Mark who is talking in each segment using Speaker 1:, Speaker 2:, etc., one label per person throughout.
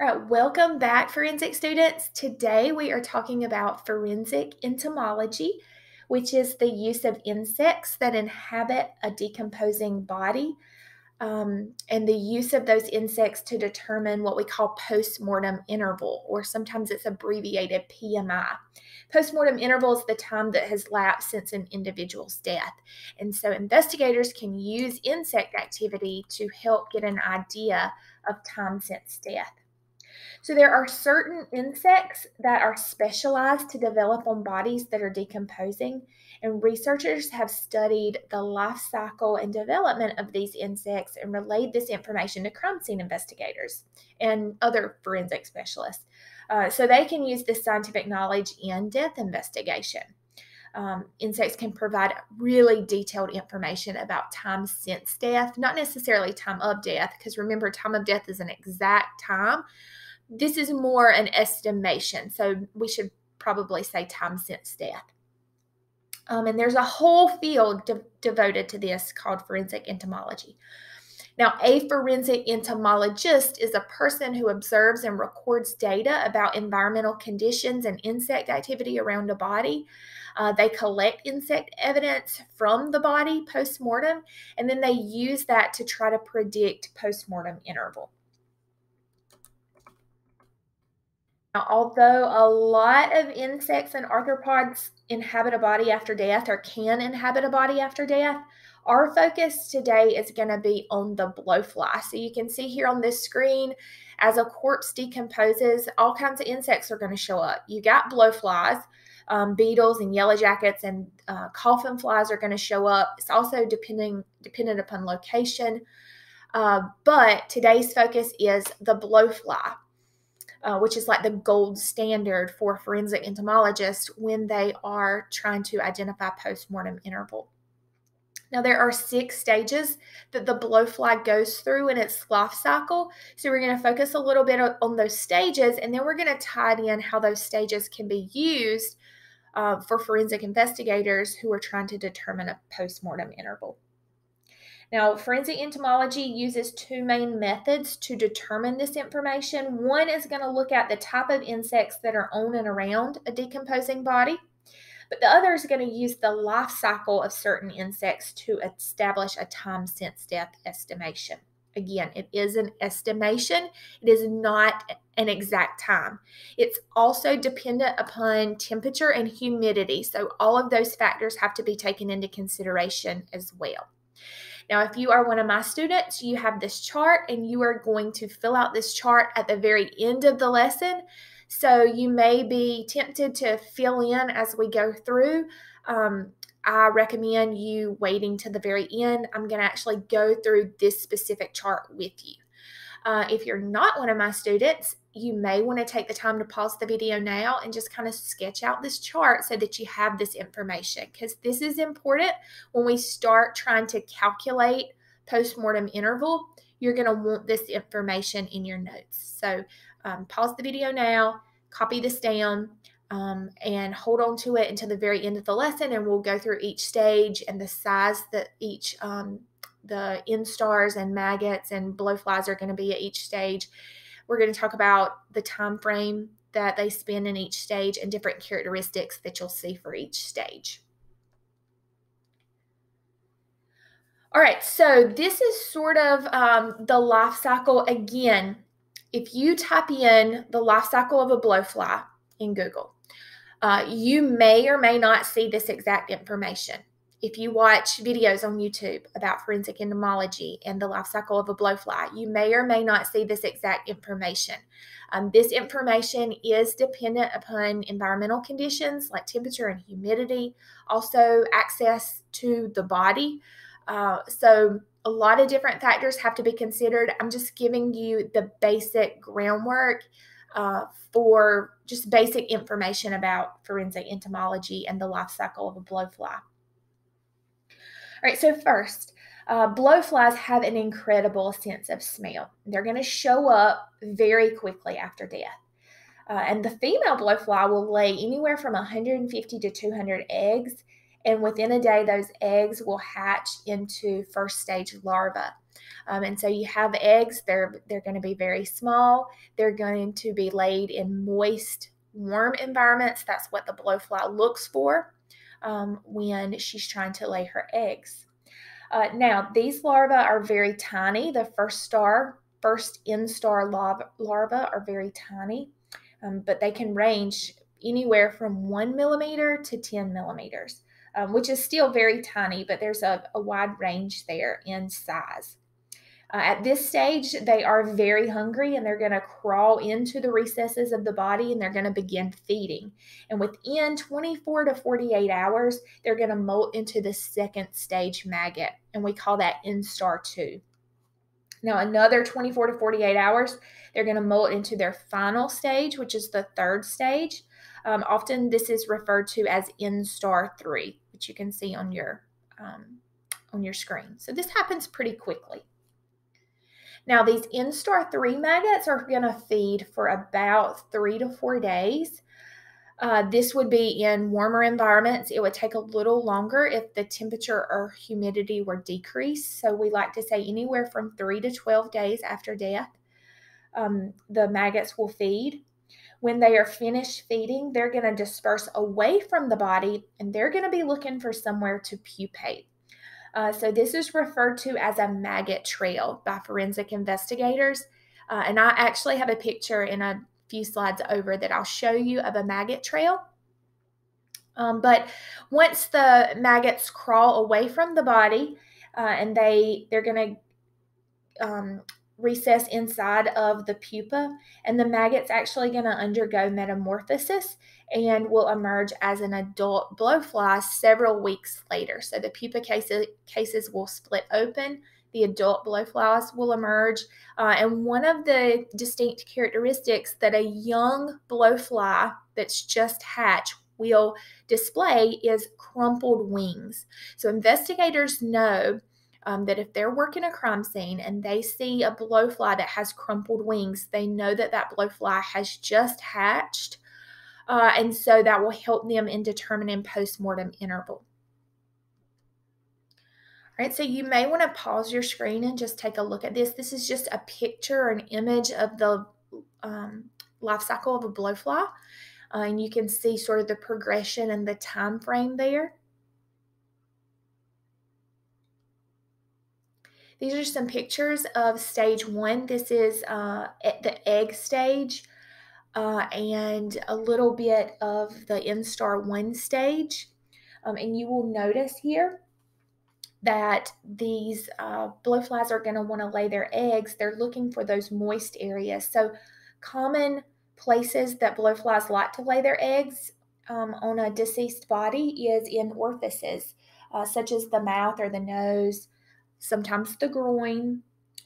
Speaker 1: All right, welcome back, forensic students. Today we are talking about forensic entomology, which is the use of insects that inhabit a decomposing body um, and the use of those insects to determine what we call postmortem interval, or sometimes it's abbreviated PMI. Postmortem interval is the time that has lapsed since an individual's death. And so investigators can use insect activity to help get an idea of time since death. So there are certain insects that are specialized to develop on bodies that are decomposing, and researchers have studied the life cycle and development of these insects and relayed this information to crime scene investigators and other forensic specialists. Uh, so they can use this scientific knowledge in death investigation. Um, insects can provide really detailed information about time since death, not necessarily time of death, because remember, time of death is an exact time, this is more an estimation. So we should probably say time since death. Um, and there's a whole field de- devoted to this called forensic entomology. Now, a forensic entomologist is a person who observes and records data about environmental conditions and insect activity around a body. Uh, they collect insect evidence from the body post mortem, and then they use that to try to predict post mortem interval. Now, although a lot of insects and arthropods inhabit a body after death or can inhabit a body after death, our focus today is going to be on the blowfly. So you can see here on this screen, as a corpse decomposes, all kinds of insects are going to show up. You got blowflies, um, beetles and yellow jackets and uh, coffin flies are going to show up. It's also depending dependent upon location. Uh, but today's focus is the blowfly uh, which is like the gold standard for forensic entomologists when they are trying to identify postmortem interval. Now, there are six stages that the blowfly goes through in its life cycle. So, we're going to focus a little bit on those stages and then we're going to tie in how those stages can be used uh, for forensic investigators who are trying to determine a postmortem interval. Now, forensic entomology uses two main methods to determine this information. One is going to look at the type of insects that are on and around a decomposing body, but the other is going to use the life cycle of certain insects to establish a time since death estimation. Again, it is an estimation, it is not an exact time. It's also dependent upon temperature and humidity, so all of those factors have to be taken into consideration as well. Now, if you are one of my students, you have this chart and you are going to fill out this chart at the very end of the lesson. So you may be tempted to fill in as we go through. Um, I recommend you waiting to the very end. I'm going to actually go through this specific chart with you. Uh, if you're not one of my students, you may want to take the time to pause the video now and just kind of sketch out this chart so that you have this information because this is important when we start trying to calculate postmortem interval. You're going to want this information in your notes. So um, pause the video now, copy this down, um, and hold on to it until the very end of the lesson, and we'll go through each stage and the size that each um, the instars and maggots and blowflies are going to be at each stage we're going to talk about the time frame that they spend in each stage and different characteristics that you'll see for each stage. All right, so this is sort of um, the life cycle. Again, if you type in the life cycle of a blowfly in Google, uh, you may or may not see this exact information if you watch videos on YouTube about forensic entomology and the life cycle of a blowfly, you may or may not see this exact information. Um, this information is dependent upon environmental conditions like temperature and humidity, also access to the body. Uh, so, a lot of different factors have to be considered. I'm just giving you the basic groundwork uh, for just basic information about forensic entomology and the life cycle of a blowfly. All right, so first, uh, blowflies have an incredible sense of smell. They're going to show up very quickly after death. Uh, and the female blowfly will lay anywhere from 150 to 200 eggs. And within a day, those eggs will hatch into first stage larvae. Um, and so you have eggs, they're, they're going to be very small. They're going to be laid in moist, warm environments. That's what the blowfly looks for um, when she's trying to lay her eggs. Uh, now, these larvae are very tiny. The first star, first instar larvae, are very tiny, um, but they can range anywhere from one millimeter to 10 millimeters, um, which is still very tiny, but there's a, a wide range there in size. Uh, at this stage, they are very hungry and they're going to crawl into the recesses of the body and they're going to begin feeding. And within 24 to 48 hours, they're going to molt into the second stage maggot, and we call that instar 2. Now, another 24 to 48 hours, they're going to molt into their final stage, which is the third stage. Um, often, this is referred to as instar 3, which you can see on your um, on your screen. So this happens pretty quickly. Now, these instar 3 maggots are going to feed for about three to four days. Uh, this would be in warmer environments. It would take a little longer if the temperature or humidity were decreased. So we like to say anywhere from 3 to 12 days after death, um, the maggots will feed. When they are finished feeding, they're going to disperse away from the body and they're going to be looking for somewhere to pupate. Uh, so this is referred to as a maggot trail by forensic investigators. Uh, and I actually have a picture in a few slides over that I'll show you of a maggot trail. Um, but once the maggots crawl away from the body uh, and they they're going to um, recess inside of the pupa, and the maggot's actually going to undergo metamorphosis and will emerge as an adult blowfly several weeks later. So the pupa cases, cases will split open. The adult blowflies will emerge. Uh, and one of the distinct characteristics that a young blowfly that's just hatched will display is crumpled wings. So investigators know um, that if they're working a crime scene and they see a blowfly that has crumpled wings, they know that that blowfly has just hatched. Uh, and so that will help them in determining postmortem interval. Right, so you may want to pause your screen and just take a look at this. This is just a picture or an image of the um, life cycle of a blowfly. Uh, and you can see sort of the progression and the time frame there. These are some pictures of stage one. This is uh, at the egg stage uh, and a little bit of the instar one stage. Um, and you will notice here that these uh, blowflies are going to want to lay their eggs. They're looking for those moist areas. So common places that blowflies like to lay their eggs um, on a deceased body is in orifices, uh, such as the mouth or the nose, sometimes the groin,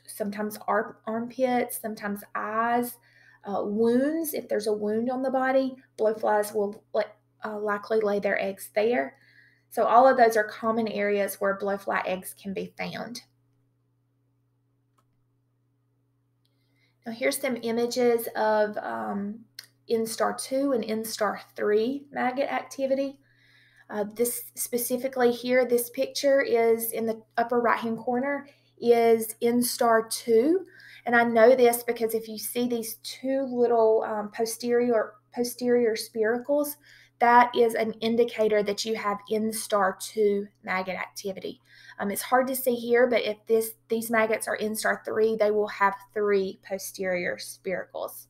Speaker 1: sometimes ar- armpits, sometimes eyes, uh, wounds. If there's a wound on the body, blowflies will uh, likely lay their eggs there. So, all of those are common areas where blowfly eggs can be found. Now, here's some images of um, instar 2 and instar 3 maggot activity. Uh, this specifically here, this picture is in the upper right hand corner is instar 2. And I know this because if you see these two little um, posterior posterior spiracles, that is an indicator that you have instar 2 maggot activity. Um, it's hard to see here, but if this these maggots are in instar 3, they will have three posterior spiracles.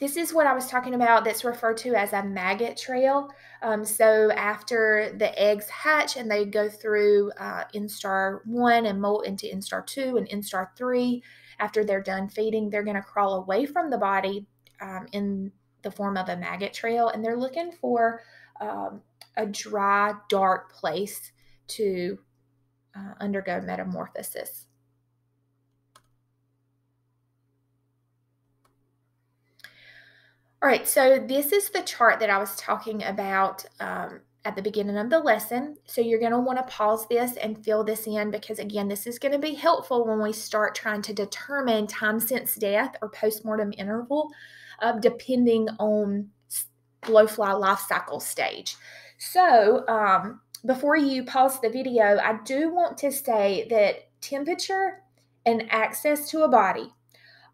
Speaker 1: This is what I was talking about that's referred to as a maggot trail. Um, so after the eggs hatch and they go through uh, instar 1 and molt into instar 2 and instar 3, after they're done feeding, they're going to crawl away from the body um, in the form of a maggot trail and they're looking for um, a dry, dark place to uh, undergo metamorphosis. All right, so this is the chart that I was talking about um, at the beginning of the lesson. So you're going to want to pause this and fill this in because, again, this is going to be helpful when we start trying to determine time since death or postmortem interval, uh, depending on blowfly life cycle stage. So, um, before you pause the video, I do want to say that temperature and access to a body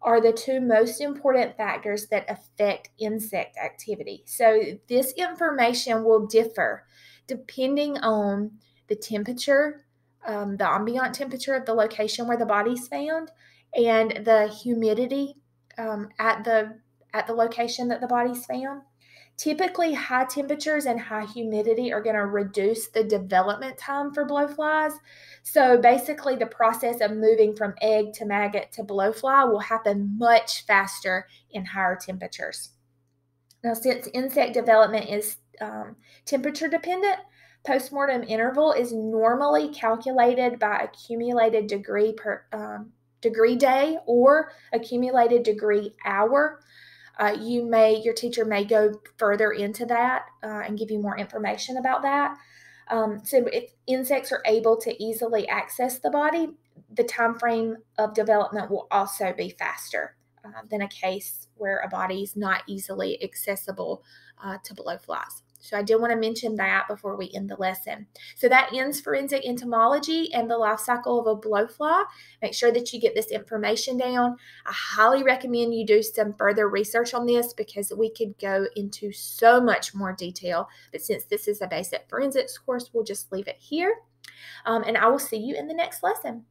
Speaker 1: are the two most important factors that affect insect activity. So, this information will differ depending on the temperature, um, the ambient temperature of the location where the body's found, and the humidity um, at the at the location that the body's found. Typically, high temperatures and high humidity are going to reduce the development time for blowflies. So, basically, the process of moving from egg to maggot to blowfly will happen much faster in higher temperatures. Now, since insect development is um, temperature dependent, postmortem interval is normally calculated by accumulated degree per um, degree day or accumulated degree hour. Uh, you may your teacher may go further into that uh, and give you more information about that. Um, so if insects are able to easily access the body, the time frame of development will also be faster uh, than a case where a body is not easily accessible uh, to blowflies. So I did want to mention that before we end the lesson. So that ends forensic entomology and the life cycle of a blowfly. Make sure that you get this information down. I highly recommend you do some further research on this because we could go into so much more detail. But since this is a basic forensics course, we'll just leave it here. Um, and I will see you in the next lesson.